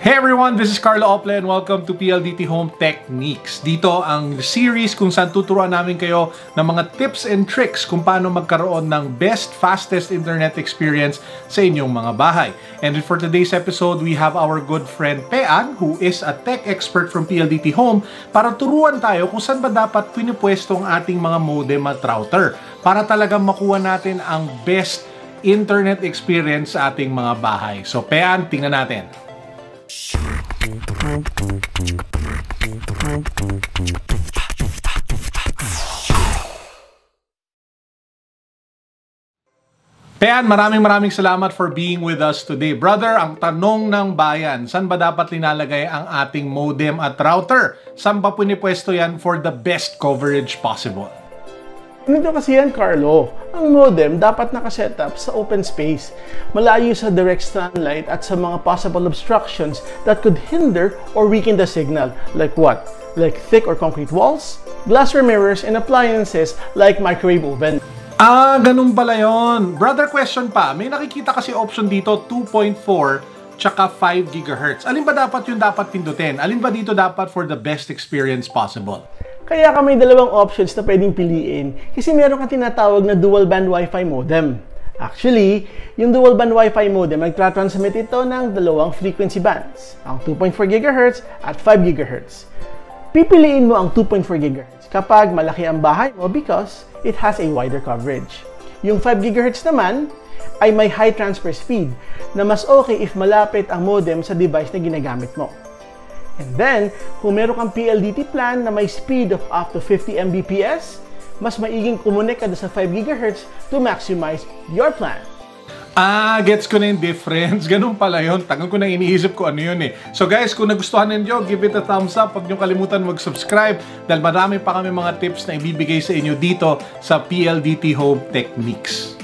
Hey everyone, this is Carlo Ople and welcome to PLDT Home Techniques. Dito ang series kung saan tuturuan namin kayo ng mga tips and tricks kung paano magkaroon ng best, fastest internet experience sa inyong mga bahay. And for today's episode, we have our good friend Pean who is a tech expert from PLDT Home para turuan tayo kung saan ba dapat pinipwesto ang ating mga modem at router para talagang makuha natin ang best internet experience sa ating mga bahay. So Pean, tingnan natin. Pean, maraming maraming salamat for being with us today. Brother, ang tanong ng bayan, saan ba dapat linalagay ang ating modem at router? Saan ba pinipwesto yan for the best coverage possible? Ganito kasi yan, Carlo. Ang modem dapat nakasetup sa open space, malayo sa direct sunlight at sa mga possible obstructions that could hinder or weaken the signal. Like what? Like thick or concrete walls, glass or mirrors, and appliances like microwave oven. Ah, ganun pala yon. Brother, question pa. May nakikita kasi option dito, 2.4 tsaka 5 GHz. Alin ba dapat yung dapat pindutin? Alin ba dito dapat for the best experience possible? Kaya ka may dalawang options na pwedeng piliin kasi meron kang tinatawag na dual band Wi-Fi modem. Actually, yung dual band Wi-Fi modem nagtra-transmit ito ng dalawang frequency bands, ang 2.4 GHz at 5 GHz. Pipiliin mo ang 2.4 GHz kapag malaki ang bahay mo because it has a wider coverage. Yung 5 GHz naman ay may high transfer speed na mas okay if malapit ang modem sa device na ginagamit mo. And then, kung meron kang PLDT plan na may speed of up to 50 Mbps, mas maiging kumunik ka sa 5 GHz to maximize your plan. Ah, gets ko na yung difference. Ganun pala yun. Tagal ko na iniisip ko ano yun eh. So guys, kung nagustuhan ninyo, give it a thumbs up. Huwag nyo kalimutan mag-subscribe dahil marami pa kami mga tips na ibibigay sa inyo dito sa PLDT Home Techniques.